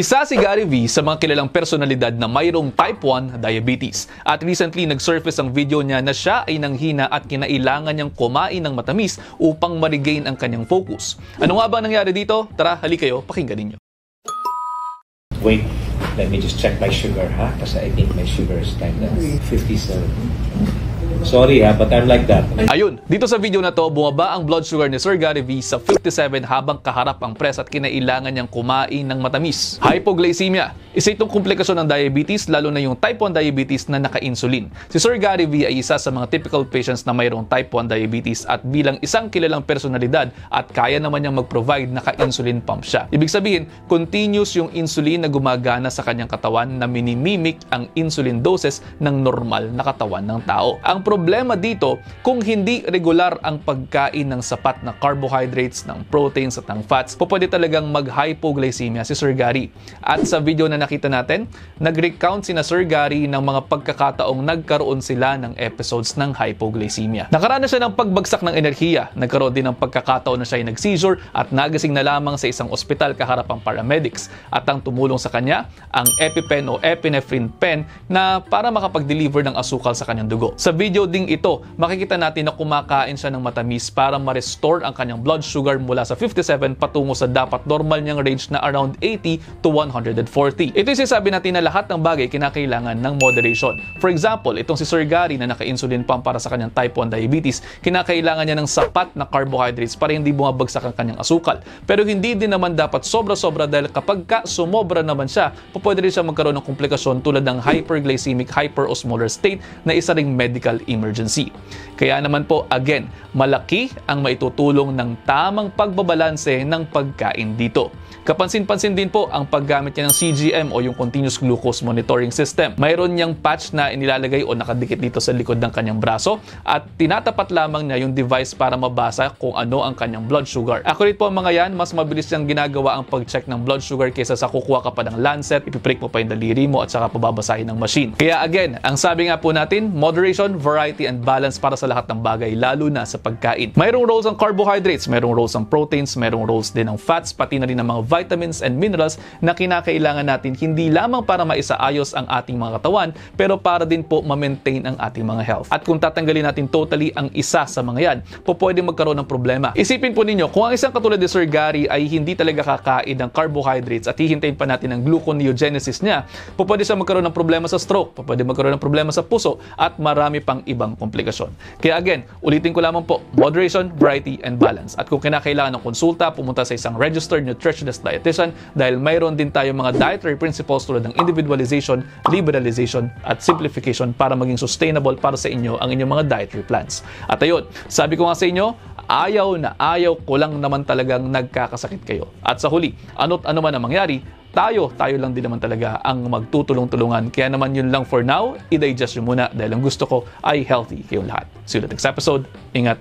Isa si Gary V sa mga kilalang personalidad na mayroong type 1 diabetes. At recently nag-surface ang video niya na siya ay nanghina at kinailangan niyang kumain ng matamis upang ma-regain ang kanyang focus. Ano nga ba nangyari dito? Tara, hali kayo, pakinggan ninyo. Wait, let me just check my sugar, ha? Kasi I think my sugar is kind of 57. Sorry ha, but I'm like that. Ayun, dito sa video na to, bumaba ang blood sugar ni Sir Gary V sa 57 habang kaharap ang press at kinailangan niyang kumain ng matamis. Hypoglycemia, isa itong komplikasyon ng diabetes, lalo na yung type 1 diabetes na naka-insulin. Si Sir Gary V ay isa sa mga typical patients na mayroong type 1 diabetes at bilang isang kilalang personalidad at kaya naman niyang mag-provide naka-insulin pump siya. Ibig sabihin, continuous yung insulin na gumagana sa kanyang katawan na minimimic ang insulin doses ng normal na katawan ng tao. Ang problema dito, kung hindi regular ang pagkain ng sapat na carbohydrates, ng proteins at ng fats, po pwede talagang mag-hypoglycemia si Sir Gary. At sa video na nakita natin, nag-recount si na Sir Gary ng mga pagkakataong nagkaroon sila ng episodes ng hypoglycemia. Nakaranas siya ng pagbagsak ng enerhiya, nagkaroon din ng pagkakataon na siya ay nag-seizure at nagising na lamang sa isang ospital kaharap ang paramedics. At ang tumulong sa kanya, ang EpiPen o epinephrine pen na para makapag-deliver ng asukal sa kanyang dugo. Sa video video ding ito, makikita natin na kumakain siya ng matamis para ma-restore ang kanyang blood sugar mula sa 57 patungo sa dapat normal niyang range na around 80 to 140. Ito yung sinasabi natin na lahat ng bagay kinakailangan ng moderation. For example, itong si Sir Gary na naka-insulin pump para sa kanyang type 1 diabetes, kinakailangan niya ng sapat na carbohydrates para hindi bumabagsak ang kanyang asukal. Pero hindi din naman dapat sobra-sobra dahil kapag ka sumobra naman siya, pwede rin siya magkaroon ng komplikasyon tulad ng hyperglycemic hyperosmolar state na isa ring medical emergency. Kaya naman po, again, malaki ang maitutulong ng tamang pagbabalanse ng pagkain dito. Kapansin-pansin din po ang paggamit niya ng CGM o yung Continuous Glucose Monitoring System. Mayroon niyang patch na inilalagay o nakadikit dito sa likod ng kanyang braso at tinatapat lamang niya yung device para mabasa kung ano ang kanyang blood sugar. Accurate po ang mga yan, mas mabilis niyang ginagawa ang pag-check ng blood sugar kaysa sa kukuha ka pa ng lancet, ipiprick mo pa yung daliri mo at saka pababasahin ng machine. Kaya again, ang sabi nga po natin, moderation, variety, and balance para sa lahat ng bagay, lalo na sa pagkain. Mayroong roles ang carbohydrates, mayroong roles ang proteins, mayroong roles din ang fats, pati na rin ang mga vitamins and minerals na kinakailangan natin hindi lamang para maisaayos ang ating mga katawan, pero para din po ma-maintain ang ating mga health. At kung tatanggalin natin totally ang isa sa mga yan, po pwede magkaroon ng problema. Isipin po ninyo, kung ang isang katulad ni Sir Gary ay hindi talaga kakain ng carbohydrates at hihintayin pa natin ang gluconeogenesis niya, po pwede siya magkaroon ng problema sa stroke, po pwede magkaroon ng problema sa puso, at marami pang ibang komplikasyon. Kaya again, ulitin ko lamang po, moderation, variety, and balance. At kung kinakailangan ng konsulta, pumunta sa isang registered nutritionist dietitian dahil mayroon din tayo mga dietary principles tulad ng individualization, liberalization, at simplification para maging sustainable para sa inyo ang inyong mga dietary plans. At ayun, sabi ko nga sa inyo, ayaw na ayaw ko lang naman talagang nagkakasakit kayo. At sa huli, ano't ano man ang mangyari, tayo, tayo lang din naman talaga ang magtutulong-tulungan. Kaya naman yun lang for now, i-digest nyo muna dahil ang gusto ko ay healthy kayong lahat. See you next episode. Ingat